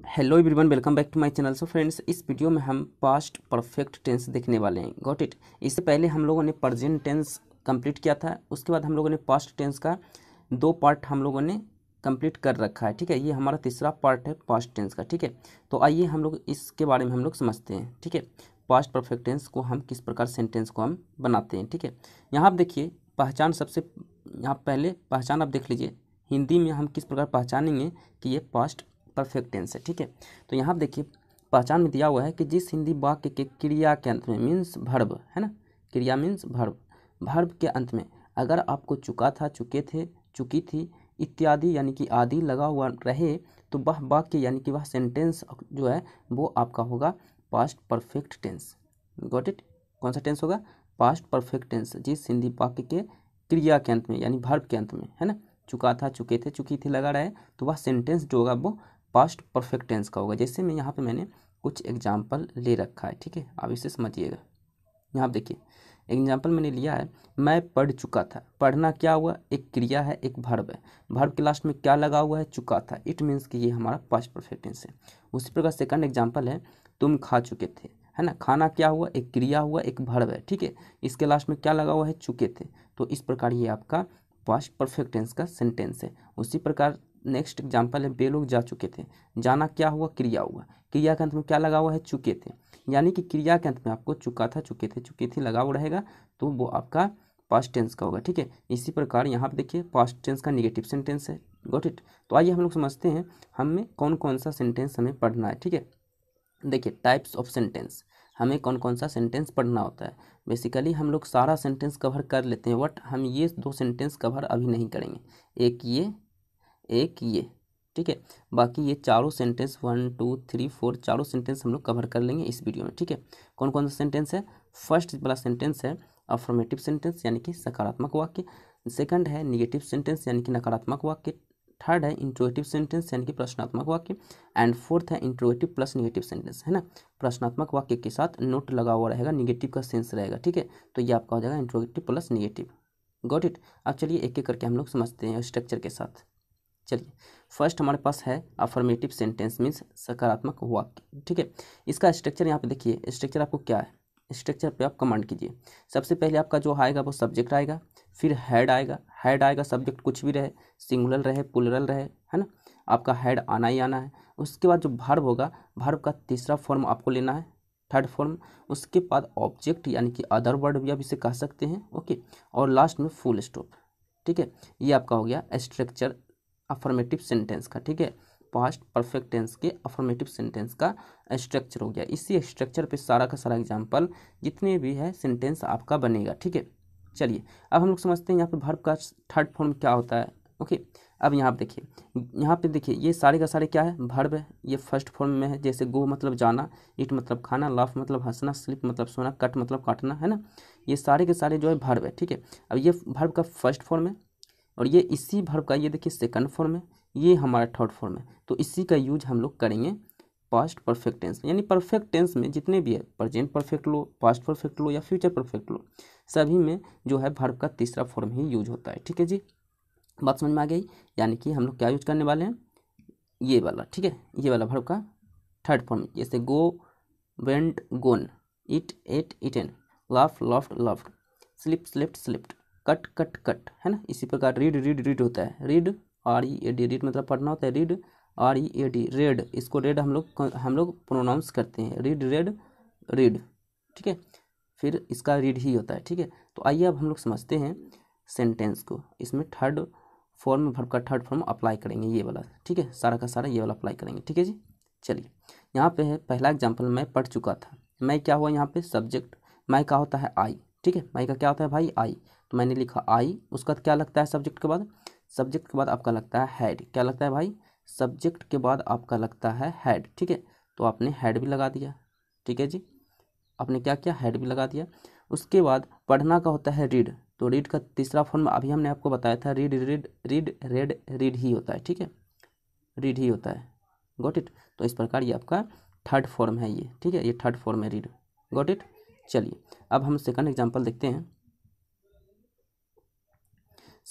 Hello everyone welcome back to my channel so friends इस video में हम past perfect tense देखने वाले हैं। गॉट इट इससे पहले हम लोगों ने प्रजेंट टेंस कंप्लीट किया था। उसके बाद हम लोगों ने पास्ट टेंस का दो पार्ट हम लोगों ने कंप्लीट कर रखा है। ठीक है? ये हमारा तीसरा पार्ट है पास्ट टेंस का। ठीक है? तो आइए हम लोग इसके बारे में हम लोग समझते हैं। ठीक है? पास्ट परफेक्ट टेंस को हम किस प्रकार सेंटेंस को हम बनाते हैं। ठीक है? यहाँ आप देखिए, पहचान सबसे, यहाँ पहले पहचान आप देख लीजिए। हिंदी में हम किस प्रकार पहचानेंगे कि ये पास्ट परफेक्ट टेंस है, ठीक है? तो यहाँ पर देखिए, पहचान में दिया हुआ है कि जिस हिंदी वाक्य के क्रिया के अंत में मीन्स भर्ब है ना? क्रिया मीन्स भर्ब भर्ब के अंत में, अगर आपको चुका था, चुके थे, चुकी थी, इत्यादि यानी कि आदि लगा हुआ रहे तो वह वाक्य यानी कि वह सेंटेंस जो है, वो आपका होगा past perfect tense got it कौन सा टेंस होगा? पास्ट परफेक्ट टेंस जिस हिंदी वाक्य के क्रिया के अंत में, यानी भर्ब के अंत में, है ना? चुका था, चुके थे, चुकी थी, लगा रहे तो वह सेंटेंस जो होगा, वो पास्ट परफेक्ट टेंस का होगा। जैसे मैं यहाँ पे मैंने कुछ एग्ज़ाम्पल ले रखा है, ठीक है? आप इसे समझिएगा। यहाँ देखिए एग्ज़ाम्पल मैंने लिया है, मैं पढ़ चुका था। पढ़ना क्या हुआ? एक क्रिया है, एक भर्ब है। भर्ब के लास्ट में क्या लगा हुआ है? चुका था। इट मीन्स कि ये हमारा पास्ट परफेक्ट टेंस है। उसी प्रकार सेकंड एग्ज़ाम्पल है, तुम खा चुके थे, है ना? खाना क्या हुआ? एक क्रिया हुआ, एक भर्ब है, ठीक है? इसके लास्ट में क्या लगा हुआ है? चुके थे। तो इस प्रकार ये आपका पास्ट परफेक्ट टेंस का सेंटेंस है। उसी प्रकार नेक्स्ट एग्ज़ाम्पल है वे लोग जा चुके थे। जाना क्या हुआ? क्रिया हुआ। क्रिया के अंत में क्या लगा हुआ है? चुके थे। यानी कि क्रिया के अंत में आपको चुका था, चुके थे, चुकी थी, लगा हुआ रहेगा तो वो आपका पास्ट टेंस का होगा, ठीक है? इसी प्रकार यहाँ पे देखिए पास्ट टेंस का निगेटिव सेंटेंस है। गॉट इट तो आइए हम लोग समझते हैं, हमें कौन कौन सा सेंटेंस हमें पढ़ना है, ठीक है? देखिए टाइप्स ऑफ़ सेंटेंस हमें कौन कौन सा सेंटेंस पढ़ना होता है? बेसिकली हम लोग सारा सेंटेंस कवर कर लेते हैं बट हम ये दो सेंटेंस कवर अभी नहीं करेंगे। एक ये एक ये, ठीक है? बाकी ये चारों sentence one two three four चारों सेंटेंस हम लोग कवर कर लेंगे इस वीडियो में, ठीक है? कौन कौन सा सेंटेंस है? फ़र्स्ट वाला सेंटेंस है अफर्मेटिव सेंटेंस यानी कि सकारात्मक वाक्य। सेकंड है निगेटिव सेंटेंस यानी कि नकारात्मक वाक्य। थर्ड है इंट्रोवेटिव सेंटेंस यानी कि प्रश्नात्मक वाक्य। एंड फोर्थ है इंट्रोवेटिव प्लस निगेटिव सेंटेंस है ना? प्रश्नात्मक वाक्य के साथ नोट लगा हुआ रहेगा निगेटिव का सेंस रहेगा, ठीक है? तो ये आपका हो जाएगा interrogative plus negative got it अब चलिए एक एक करके हम लोग समझते हैं स्ट्रक्चर के साथ। चलिए। फ़र्स्ट हमारे पास है अफर्मेटिव सेंटेंस मीन्स सकारात्मक वाक्य ठीक है? इसका स्ट्रक्चर यहाँ पे देखिए स्ट्रक्चर आपको क्या है? स्ट्रक्चर पे आप कमांड कीजिए। सबसे पहले आपका जो आएगा वो सब्जेक्ट आएगा, फिर हेड आएगा। हेड आएगा सब्जेक्ट कुछ भी रहे सिंगुलर रहे पुलरल रहे, है ना? आपका हेड आना ही आना है। उसके बाद जो भर्व होगा भर्व का तीसरा फॉर्म आपको लेना है थर्ड फॉर्म उसके बाद ऑब्जेक्ट यानी कि अदर वर्ड भी आप इसे कह सकते हैं। ओके और लास्ट में फुल स्टॉप ठीक है? ये आपका हो गया स्ट्रक्चर अफर्मेटिव सेंटेंस का, ठीक है? पास्ट परफेक्ट टेंस के अफर्मेटिव सेंटेंस का स्ट्रक्चर हो गया। इसी स्ट्रक्चर पे सारा का सारा एग्ज़ाम्पल जितने भी है सेंटेंस आपका बनेगा, ठीक है? चलिए, अब हम लोग समझते हैं यहाँ पे भर्ब का थर्ड फॉर्म क्या होता है। ओके, अब यहाँ पे देखिए, यहाँ पे देखिए, ये सारे का सारे क्या है? भर्ब है, ये फ़र्स्ट फॉर्म में है, जैसे गो मतलब जाना इट मतलब खाना लाफ मतलब हंसना स्लिप मतलब सोना कट मतलब काटना, है ना? ये सारे के सारे जो है भर्ब है, ठीक है? अब ये भर्ब का फ़र्स्ट फॉर्म है और ये इसी भर्ब का, ये देखिए सेकंड फॉर्म है, ये हमारा थर्ड फॉर्म है। तो इसी का यूज़ हम लोग करेंगे पास्ट परफेक्ट टेंस यानी परफेक्ट टेंस में जितने भी है प्रजेंट परफेक्ट लो पास्ट परफेक्ट लो या फ्यूचर परफेक्ट लो, सभी में जो है भर्ब का तीसरा फॉर्म ही यूज़ होता है। ठीक है जी? बात समझ में आ गई? यानी कि हम लोग क्या यूज़ करने वाले हैं? ये वाला, ठीक है? ये वाला भर्ब का थर्ड फॉर्म जैसे go went gone eat ate eaten laugh laughed laughed sleep slept slept cut cut cut, है ना? इसी प्रकार रीड रीड रीड होता है। Read R E A D read मतलब पढ़ना होता है। Read R E A D read इसको रेड हम लोग हम लोग प्रोनाउंस करते हैं। रीड रेड रीड ठीक है? फिर इसका रीड ही होता है, ठीक है? तो आइए अब हम लोग समझते हैं सेंटेंस को। इसमें थर्ड फॉर्म भर का थर्ड फॉर्म अप्लाई करेंगे, ये वाला, ठीक है? सारा का सारा ये वाला अप्लाई करेंगे, ठीक है जी? चलिए, यहाँ पे है, पहला एग्ज़ाम्पल मैं पढ़ चुका था। मैं क्या हुआ यहाँ पे? सब्जेक्ट मैं का होता है आई ठीक है? मैं का क्या होता है भाई? आई तो मैंने लिखा आई उसका क्या लगता है सब्जेक्ट के बाद? सब्जेक्ट के बाद आपका लगता है हेड क्या लगता है भाई? सब्जेक्ट के बाद आपका लगता है हेड ठीक है? तो आपने हेड भी लगा दिया। ठीक है जी? आपने क्या किया? हेड भी लगा दिया। उसके बाद पढ़ना का होता है रीड तो रीड का तीसरा फॉर्म अभी हमने आपको बताया था read read read read read ही होता है। ठीक है? रीड ही होता है। गोट इट तो इस प्रकार ये आपका थर्ड फॉर्म है ये। ठीक है? ये थर्ड फॉर्म है रीड गोट इट चलिए, अब हम सेकंड एग्जांपल देखते हैं।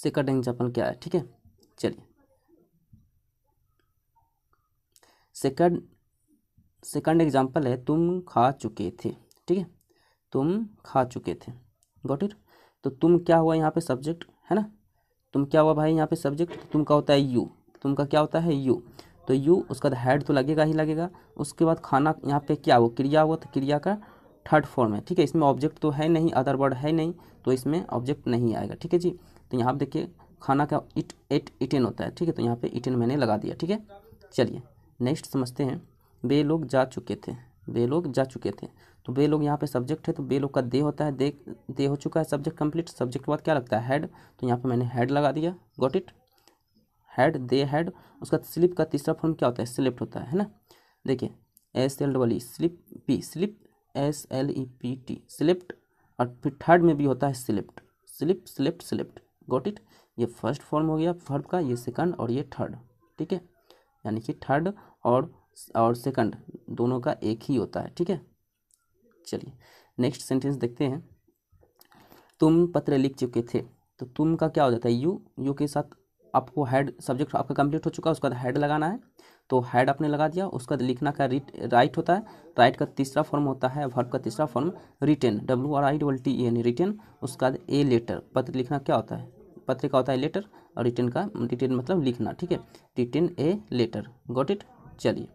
सेकंड एग्ज़ाम्पल क्या है, ठीक है? चलिए। सेकंड सेकंड एग्ज़ाम्पल है, तुम खा चुके थे, ठीक है? तुम खा चुके थे गॉट इट तो तुम क्या हुआ यहाँ पे सब्जेक्ट है ना? तुम क्या हुआ भाई यहाँ पे सब्जेक्ट तुम का होता है यू तुम का क्या होता है यू तो यू उसका हेड तो लगेगा ही लगेगा, उसके बाद खाना यहाँ पे क्या हुआ? क्रिया हुआ तो क्रिया का थर्ड फॉर्म है, ठीक है? इसमें ऑब्जेक्ट तो है नहीं अदर वर्ड है नहीं तो इसमें ऑब्जेक्ट नहीं आएगा, ठीक है जी? तो यहाँ पर देखिए, खाना का इट एट इटेन होता है, ठीक है? तो यहाँ पे इटेन मैंने लगा दिया, ठीक है? चलिए नेक्स्ट समझते हैं। वे लोग जा चुके थे वे लोग जा चुके थे। तो बे लोग यहाँ पे सब्जेक्ट है तो बे लोग का दे होता है, दे दे हो चुका है सब्जेक्ट कंप्लीट सब्जेक्ट के बाद क्या लगता है? हेड तो यहाँ पे मैंने हेड लगा दिया got it had they had उसका स्लिप का तीसरा फॉर्म क्या होता है? स्लिप्ट होता है ना? देखिए S L double E sleep P sleep S L E P T slept और फिर थर्ड में भी होता है slept sleep slept slept got it ये फ़र्स्ट फॉर्म हो गया फर्ब का, ये सेकंड और ये थर्ड ठीक है? यानी कि थर्ड और और सेकंड दोनों का एक ही होता है, ठीक है? चलिए नेक्स्ट सेंटेंस देखते हैं। तुम पत्र लिख चुके थे तो तुम का क्या हो जाता है? यू यू के साथ आपको हेड सब्जेक्ट आपका कंप्लीट हो चुका है, उसका हेड लगाना है तो हेड आपने लगा दिया, उसका लिखना का रिट राइट होता है राइट का तीसरा फॉर्म होता है वर्ब का तीसरा form written W R I double T N written उसका बाद ए लेटर पत्र लिखना क्या होता है? पत्र का होता है लेटर और रिटेन का रिटेन मतलब लिखना, ठीक है? Written a letter got it चलिए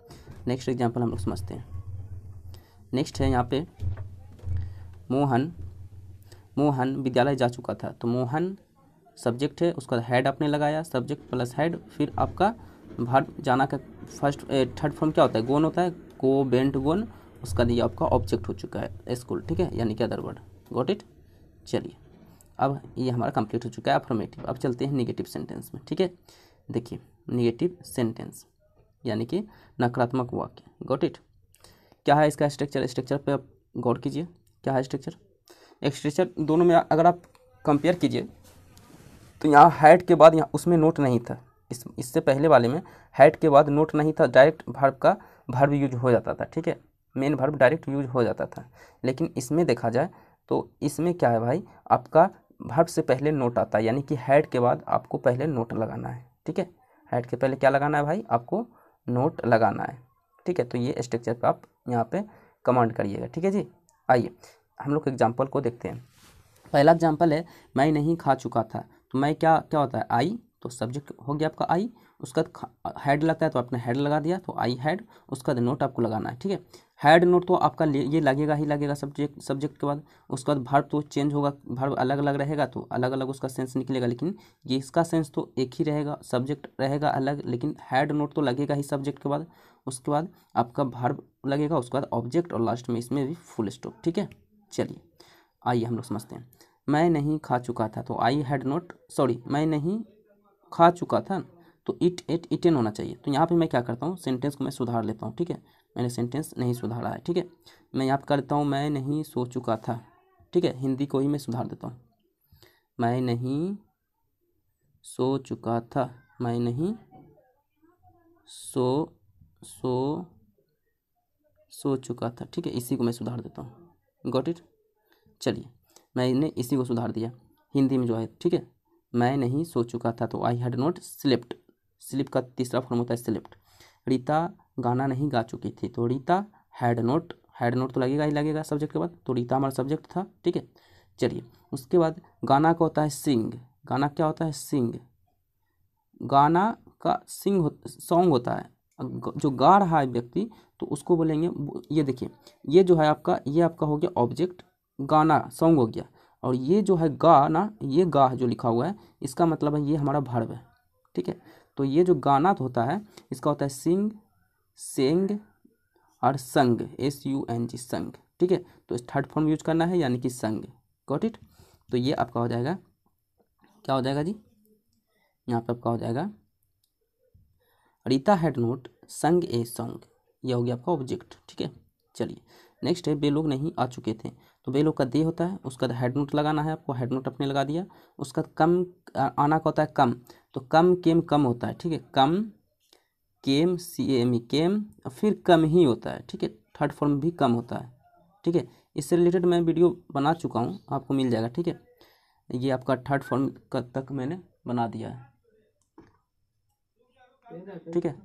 नेक्स्ट एग्ज़ाम्पल हम लोग समझते हैं। नेक्स्ट है यहाँ पे, मोहन मोहन विद्यालय जा चुका था। तो मोहन सब्जेक्ट है, उसका हेड आपने लगाया सब्जेक्ट प्लस हेड फिर आपका भार जाना का फ़र्स्ट थर्ड फॉर्म क्या होता है? गोन होता है को बेंट गोन उसका ये आपका ऑब्जेक्ट हो चुका है स्कूल ठीक है? यानी कि अदर वर्ड गोट इट चलिए। अब ये हमारा कंप्लीट हो चुका है अफर्मेटिव अब चलते हैं निगेटिव सेंटेंस में, ठीक है? देखिए निगेटिव सेंटेंस यानी कि नकारात्मक वाक्य। गोट इट क्या है इसका स्ट्रक्चर स्ट्रक्चर पे आप गौर कीजिए। क्या है स्ट्रक्चर स्ट्रक्चर दोनों में अगर आप कंपेयर कीजिए तो यहाँ हैड के बाद यहाँ उसमें नोट नहीं था। इस, इससे पहले वाले में हैड के बाद नोट नहीं था डायरेक्ट भर्ब का भर्ब यूज़ हो जाता था, ठीक है? मेन भर्ब डायरेक्ट यूज़ हो जाता था। लेकिन इसमें देखा जाए तो इसमें क्या है भाई? आपका भर्ब से पहले नोट आता है, यानी कि हैड के बाद आपको पहले नोट लगाना है, ठीक है? हैड के पहले क्या लगाना है भाई? आपको नोट लगाना है, ठीक है? तो ये स्ट्रक्चर पर आप यहाँ पे कमांड करिएगा, ठीक है जी? आइए, हम लोग एग्ज़ाम्पल को देखते हैं। पहला एग्ज़ाम्पल है, मैं नहीं खा चुका था तो मैं क्या क्या होता है? आई तो सब्जेक्ट हो गया आपका आई उसका हेड लगता है तो आपने हेड लगा दिया तो आई हेड उसका नोट आपको लगाना है, ठीक है? हेड नोट तो आपका ये लगेगा ही लगेगा सब्जेक्ट सब्जेक्ट के बाद। उसके बाद भर्व तो चेंज होगा भर्व अलग अलग रहेगा तो अलग अलग उसका सेंस निकलेगा, लेकिन ये इसका सेंस तो एक ही रहेगा सब्जेक्ट रहेगा अलग, लेकिन हेड नोट तो लगेगा ही सब्जेक्ट के बाद। उसके बाद आपका भर्व लगेगा, उसके बाद ऑब्जेक्ट और लास्ट में इसमें भी फुल स्टॉप ठीक है? चलिए, आइए हम लोग समझते हैं। मैं नहीं खा चुका था तो आई हैड नोट सॉरी मैं नहीं खा चुका था तो इट एट इटेन होना चाहिए। तो यहाँ पे मैं क्या करता हूँ सेंटेंस को मैं सुधार लेता हूँ, ठीक है? मैंने सेंटेंस नहीं सुधारा है, ठीक है? मैं यहाँ पर कर हूँ, मैं नहीं सो चुका था, ठीक है? हिंदी को ही मैं सुधार देता हूँ। मैं नहीं सो चुका था, मैं नहीं सो सो सो चुका था, ठीक है? इसी को मैं सुधार देता हूँ। गॉट इट चलिए, मैंने इसी को सुधार दिया, हिंदी में जो है, ठीक है? मैं नहीं सो चुका था तो I had not slept sleep का तीसरा फॉर्म होता है स्लिप्ट रीता गाना नहीं गा चुकी थी। तो Rita had not had not तो लगेगा ही लगेगा सब्जेक्ट के बाद। तो रीता हमारा सब्जेक्ट था, ठीक है? चलिए, उसके बाद गाना का होता है सिंग गाना क्या होता है? सिंग गाना का सिंग हो सॉन्ग होता है। जो गा रहा है व्यक्ति तो उसको बोलेंगे, ये देखिए, ये जो है आपका, ये आपका हो गया ऑब्जेक्ट गाना सॉन्ग हो गया। और ये जो है गाना ये गा जो लिखा हुआ है, इसका मतलब है ये हमारा भर्व है, ठीक है? तो ये जो गाना होता है, इसका होता है सिंग सेंग और संग एस यू एन जी संग, ठीक है? तो इस थर्ड फॉर्म यूज़ करना है, यानी कि संग। गॉट इट तो ये आपका हो जाएगा। क्या हो जाएगा जी? यहाँ पे आपका हो जाएगा। रीता हेड नोट संग ए सॉन्ग ये हो गया आपका ऑब्जेक्ट ठीक है? चलिए नेक्स्ट है, बे लोग नहीं आ चुके थे। तो बे लोग का दे होता है, उसका हेड नोट लगाना है आपको हेड नोट अपने लगा दिया। उसका कम आना का होता है कम। तो कम, केम, कम होता है, ठीक है? कम केम सी एम ई केम फिर कम ही होता है, ठीक है? थर्ड फॉर्म भी कम होता है, ठीक है? इससे रिलेटेड मैं वीडियो बना चुका हूँ, आपको मिल जाएगा, ठीक है? ये आपका थर्ड फॉर्म तक मैंने बना दिया है, ठीक है?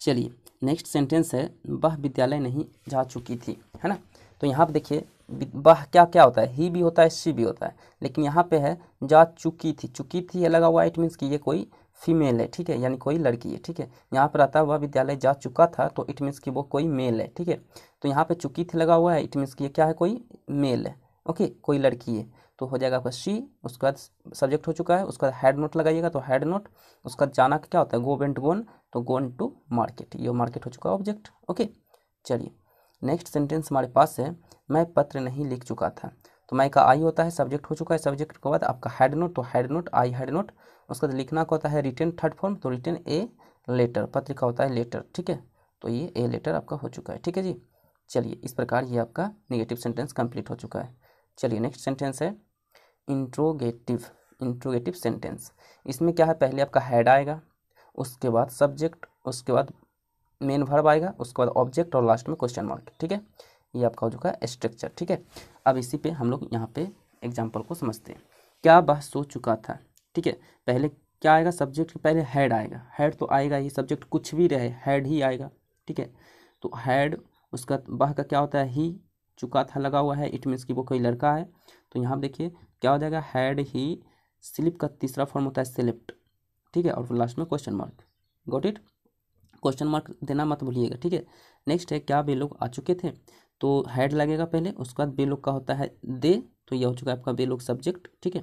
चलिए नेक्स्ट सेंटेंस है, वह विद्यालय नहीं जा चुकी थी, है ना? तो यहाँ पर देखिए वह क्या क्या होता है? ही भी होता है सी भी होता है। लेकिन यहाँ पे है, जा चुकी थी। चुकी थी ये लगा हुआ इट मीन्स कि ये कोई फीमेल है, ठीक है? यानी कोई लड़की है, ठीक है? यहाँ पर आता है, वह विद्यालय जा चुका था तो इट मीन्स कि वो कोई मेल है, ठीक है? तो यहाँ पे चुकी थी लगा हुआ है इट मीन्स कि ये क्या है? कोई मेल है, ओके? कोई लड़की है। तो हो जाएगा आपका शी, उसके बाद सब्जेक्ट हो चुका है, उसका बाद हेड नोट लगाइएगा तो हेड नोट उसका जाना क्या होता है? गो वेंट गोन तो गोन टू मार्केट ये मार्केट हो चुका है ऑब्जेक्ट ओके? चलिए। नेक्स्ट सेंटेंस हमारे पास है, मैं पत्र नहीं लिख चुका था। तो मैं का आई होता है सब्जेक्ट हो चुका है सब्जेक्ट के बाद आपका हेड नोट तो had not I had not उसके बाद लिखना का होता है रिटर्न थर्ड फॉर्म तो रिटर्न ए लेटर पत्र का होता है लेटर ठीक है? तो ये ए लेटर आपका हो चुका है, ठीक है जी? चलिए, इस प्रकार ये आपका निगेटिव सेंटेंस कंप्लीट हो चुका है। चलिए नेक्स्ट सेंटेंस है इंट्रोगेटिव इंट्रोगेटिव सेंटेंस इसमें क्या है, पहले आपका हेड आएगा, उसके बाद सब्जेक्ट उसके बाद मेन वर्ब आएगा, उसके बाद ऑब्जेक्ट और लास्ट में क्वेश्चन मार्क ठीक है? ये आपका हो चुका है स्ट्रक्चर ठीक है? अब इसी पे हम लोग यहाँ पे एग्ज़ाम्पल को समझते हैं। क्या वह सो चुका था? ठीक है, पहले क्या आएगा? सब्जेक्ट पहले हेड आएगा। हेड तो आएगा ही सब्जेक्ट कुछ भी रहे हेड ही आएगा, ठीक है? तो हेड उसका वह का क्या होता है? ही चुका था, लगा हुआ है। इट मीन्स कि वो कोई लड़का है। तो यहाँ देखिए, क्या हो जाएगा? हैड ही स्लिप का तीसरा फॉर्म होता है सेलेक्ट ठीक है? और लास्ट में question mark got it question mark देना मत भूलिएगा, ठीक है? नेक्स्ट है, क्या वे लोग आ चुके थे? तो हेड लगेगा पहले, उसके बाद बे लोग का होता है दे तो यह हो चुका है आपका बे लोग सब्जेक्ट ठीक है?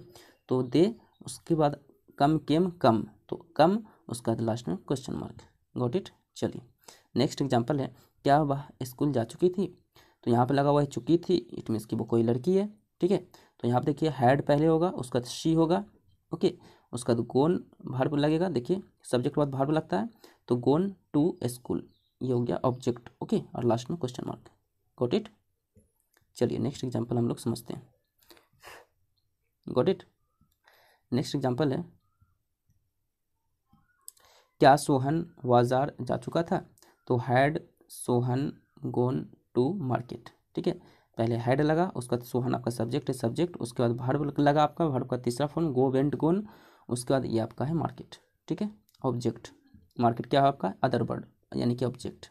तो दे, उसके बाद कम केम कम तो कम, उसके बाद लास्ट में क्वेश्चन मार्क गोट इट चलिए नेक्स्ट एग्ज़ाम्पल है, क्या वह स्कूल जा चुकी थी? तो यहाँ पे लगा हुआ है चुकी थी इट मीन्स कि वो कोई लड़की है, ठीक है? तो यहाँ पे देखिए हैड पहले होगा, उसका शी होगा ओके उसका बाद गोन भार्ब लगेगा। देखिए सब्जेक्ट के बाद भार्ब लगता है तो गोन टू स्कूल ये हो गया ऑब्जेक्ट ओके और लास्ट में क्वेश्चन मार्क गोट इट चलिए नेक्स्ट एग्ज़ाम्पल हम लोग समझते हैं। गोट इट नेक्स्ट एग्ज़ाम्पल है, क्या सोहन बाज़ार जा चुका था? तो had Sohan gone to market ठीक है? पहले हेड लगा, उसका बाद सोहन आपका सब्जेक्ट है सब्जेक्ट उसके बाद भर्ब लगा आपका भर्ब का तीसरा फॉर्म गो वेंट गोन उसके बाद ये आपका है मार्केट ठीक है? ऑब्जेक्ट मार्केट क्या है आपका? अदर वर्ड यानी कि ऑब्जेक्ट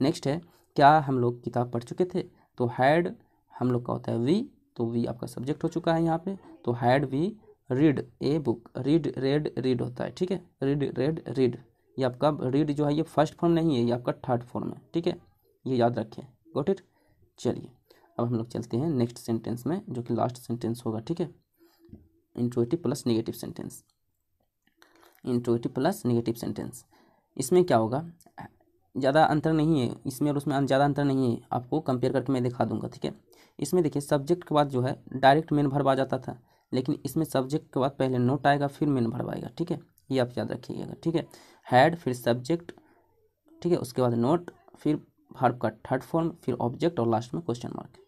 नेक्स्ट है, क्या हम लोग किताब पढ़ चुके थे? तो हैड हम लोग का होता है वी तो वी आपका सब्जेक्ट हो चुका है यहाँ पे। तो had we read a book read read read होता है, ठीक है? रीड रेड रीड ये आपका रीड जो है, ये फ़र्स्ट फॉर्म नहीं है, ये आपका थर्ड फॉर्म है, ठीक है? ये याद रखें। गोट इट चलिए, अब हम लोग चलते हैं नेक्स्ट सेंटेंस में, जो कि लास्ट सेंटेंस होगा, ठीक है? Interrogative plus negative sentence interrogative plus negative sentence इसमें क्या होगा? ज़्यादा अंतर नहीं है। इसमें और उसमें ज़्यादा अंतर नहीं है। आपको कंपेयर करके मैं दिखा दूँगा, ठीक है? इसमें देखिए सब्जेक्ट के बाद जो है डायरेक्ट मेन भरवा जाता था। लेकिन इसमें सब्जेक्ट के बाद पहले नोट आएगा, फिर मेन भरवाएगा ठीक है? ये आप याद रखिएगा, ठीक है? हैड फिर सब्जेक्ट ठीक है? उसके बाद नोट फिर भार्ब का थर्ड फॉर्म फिर ऑब्जेक्ट और लास्ट में क्वेश्चन मार्क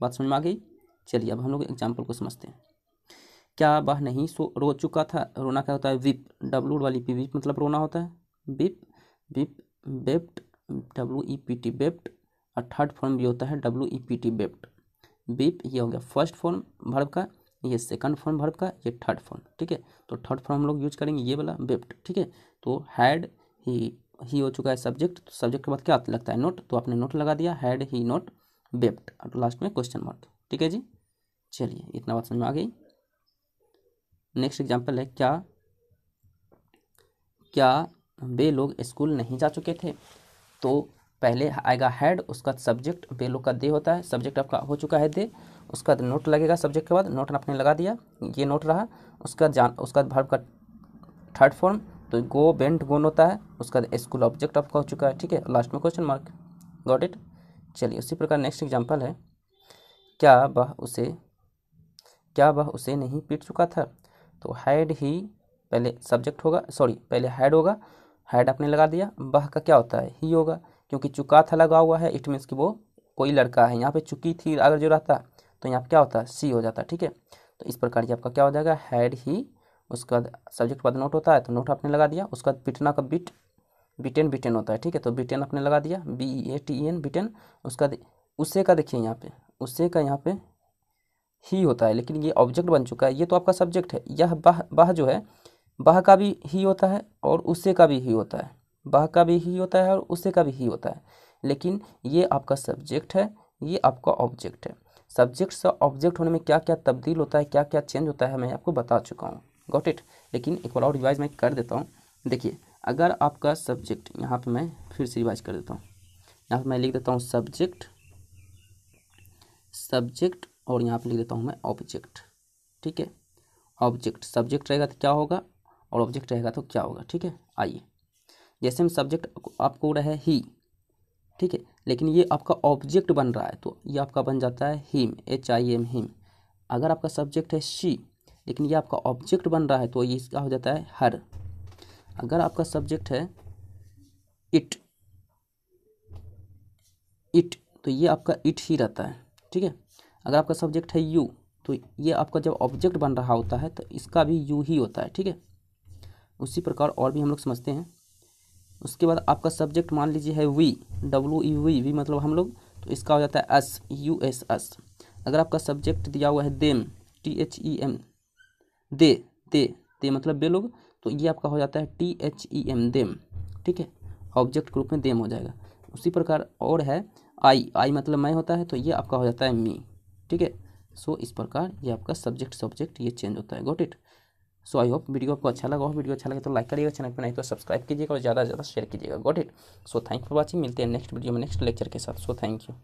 बात समझ में आ गई? चलिए, अब हम लोग एग्ज़ाम्पल को समझते हैं। क्या वह नहीं सो रो चुका था? रोना क्या होता है? विप डब्लू वाली पी विप मतलब रोना होता है। Weep weep, wept W E P T wept और थर्ड फॉर्म भी होता है W E P T wept. Weep ये हो गया फ़र्स्ट फॉर्म भर्ब का, ये सेकंड फॉर्म भर्ब का, ये थर्ड फॉर्म ठीक है? तो थर्ड फॉर्म हम लोग यूज़ करेंगे ये वाला बेप्ट, ठीक है? तो हैड ही ही हो चुका है सब्जेक्ट तो सब्जेक्ट के बाद क्या लगता है? नोट तो आपने नोट लगा दिया हैड ही नोट बेप्ट। और लास्ट में क्वेश्चन मार्क ठीक है जी? चलिए, इतना बात समझ में आ गई। नेक्स्ट एग्ज़ाम्पल है, क्या क्या वे लोग स्कूल नहीं जा चुके थे? तो पहले आएगा हेड उसका सब्जेक्ट वे लोग का दे होता है सब्जेक्ट आपका हो चुका है दे, उसका नोट लगेगा सब्जेक्ट के बाद नोट आपने लगा दिया, ये नोट रहा, उसका जान, उसका भाव का थर्ड फॉर्म तो गो बेंट गोन होता है, उसका स्कूल ऑब्जेक्ट आपका हो चुका है, ठीक है लास्ट में क्वेश्चन मार्क गॉट इट चलिए, उसी प्रकार नेक्स्ट एग्जांपल है, क्या वह उसे, क्या वह उसे नहीं पीट चुका था? तो हैड ही पहले सब्जेक्ट होगा सॉरी पहले हैड होगा हैड आपने लगा दिया बह का क्या होता है? ही होगा, क्योंकि चुका था, लगा हुआ है इट मीन्स कि वो कोई लड़का है, यहाँ पे चुकी थी, अगर जो रहता तो यहाँ पे क्या होता? है सी हो जाता, ठीक है? तो इस प्रकार की आपका क्या हो जाएगा? हैड ही, उसके बाद सब्जेक्ट बाद नोट होता है तो नोट आपने लगा दिया, उसके बाद पिटना का बिट बिटेन बिटेन होता है, ठीक है? तो बिटेन आपने लगा दिया B A T N bitten उसका उससे का देखिए यहाँ पे उससे का यहाँ पे ही होता है, लेकिन ये ऑब्जेक्ट बन चुका है, ये तो आपका सब्जेक्ट है। यह बाह बाह जो है, बाह का भी ही होता है और उससे का भी ही होता है। वह का भी ही होता है और उससे का भी ही होता है। लेकिन ये आपका सब्जेक्ट है, ये आपका ऑब्जेक्ट है। सब्जेक्ट से ऑब्जेक्ट होने में क्या क्या तब्दील होता है क्या क्या चेंज होता है, मैं आपको बता चुका हूँ। गॉट इट लेकिन एक बार और रिवाइज मैं कर देता हूँ। देखिए, अगर आपका सब्जेक्ट यहाँ पे मैं फिर से रिवाइज कर देता हूँ। यहाँ पे मैं लिख देता हूँ सब्जेक्ट सब्जेक्ट और यहाँ पे लिख देता हूँ मैं ऑब्जेक्ट ठीक है? ऑब्जेक्ट सब्जेक्ट रहेगा तो क्या होगा? और ऑब्जेक्ट रहेगा तो क्या होगा? ठीक है? आइए। जैसे हम सब्जेक्ट आपको रहे ही ठीक है? लेकिन ये आपका ऑब्जेक्ट बन रहा है तो ये आपका बन जाता है him H I M him अगर आपका सब्जेक्ट है शी लेकिन ये आपका ऑब्जेक्ट बन रहा है तो ये इसका हो जाता है हर अगर आपका सब्जेक्ट है इट इट तो ये आपका इट ही रहता है, ठीक है? अगर आपका सब्जेक्ट है यू तो ये आपका जब ऑब्जेक्ट बन रहा होता है तो इसका भी यू ही होता है, ठीक है? उसी प्रकार और भी हम लोग समझते हैं। उसके बाद आपका सब्जेक्ट मान लीजिए है we W E we we मतलब हम लोग तो इसका हो जाता है एस, यू एस एस। अगर आपका सब्जेक्ट दिया हुआ है them, T H E M, they they they मतलब बे लोग तो ये आपका हो जाता है T H E M, them, ठीक है? ऑब्जेक्ट ग्रुप में देम हो जाएगा। उसी प्रकार और है आई आई मतलब मैं होता है तो ये आपका हो जाता है मी। ठीक है? सो इस प्रकार ये आपका सब्जेक्ट सब्जेक्ट ये चेंज होता है. Got it so I hope video आपको अच्छा लगा हो. वीडियो अच्छा लगे तो लाइक करिएगा चैनल पर नहीं तो सब्सक्राइब कीजिएगा और ज़्यादा से ज़्यादा शेयर कीजिएगा. Got it so thank for watching मिलते हैं नेक्स्ट वीडियो में नेक्स्ट लेक्चर के साथ. So thank you